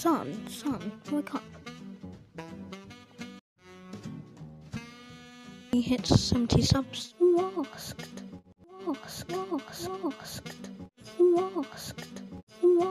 Son, son, wake up. He hits 70 subs. Who asked? Who asked? Who asked? Who asked? Who